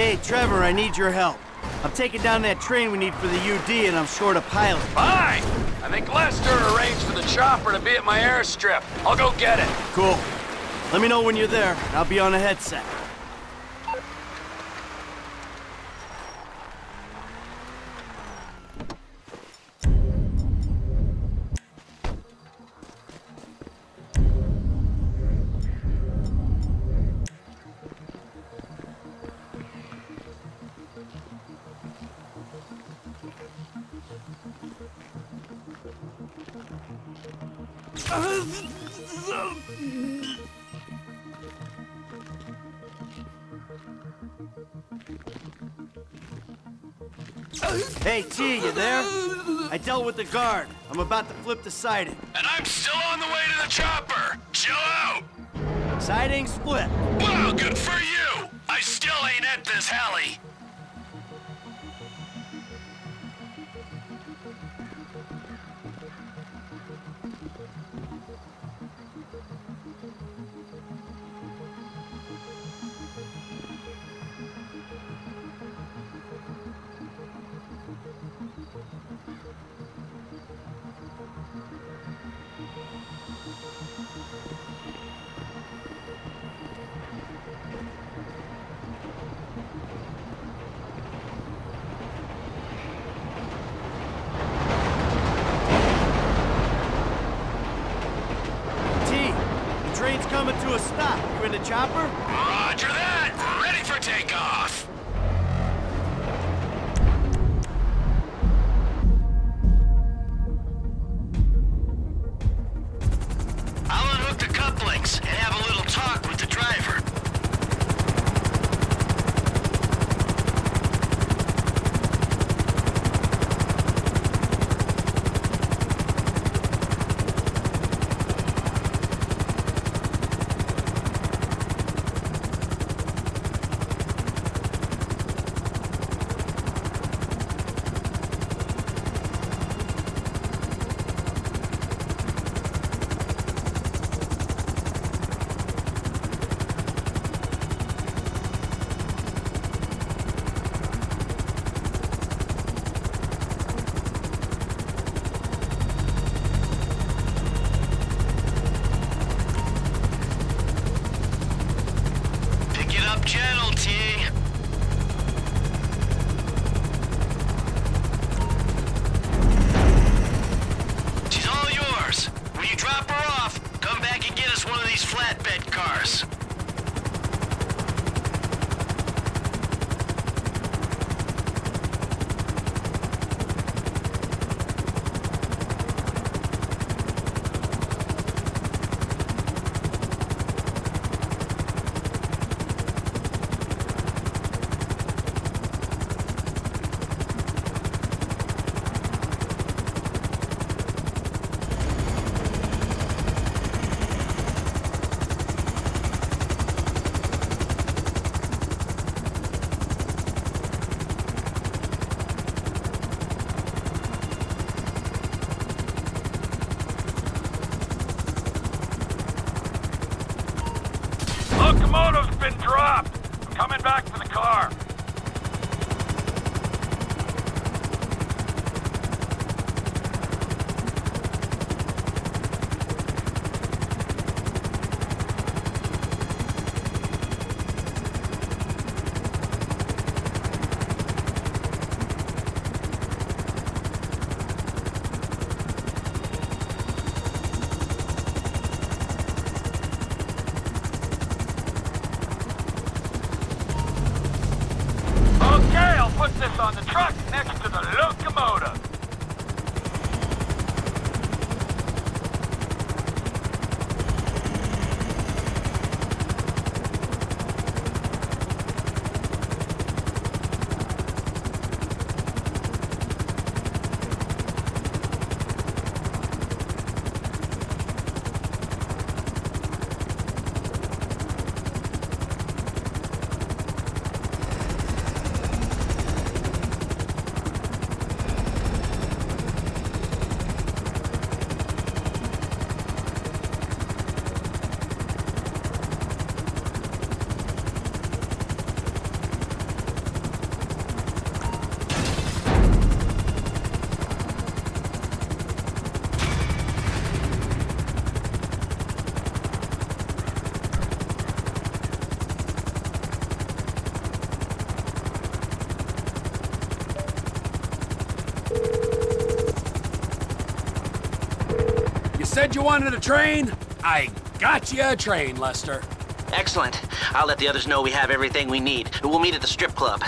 Hey, Trevor, I need your help. I'm taking down that train we need for the UD, and I'm short a pilot. Fine! I think Lester arranged for the chopper to be at my airstrip. I'll go get it. Cool. Let me know when you're there. I'll be on a headset. Hey, T, you there? I dealt with the guard. I'm about to flip the siding. And I'm still on the way to the chopper. Chill out. Siding split. Wow, good for you. I still ain't at this heli. To a stop. You in the chopper? Roger that. Ready for takeoff. Pick Locomotive's been dropped. I'm coming back for the car. This on the truck. Next said you wanted a train? I got you a train, Lester. Excellent. I'll let the others know we have everything we need. We'll meet at the strip club.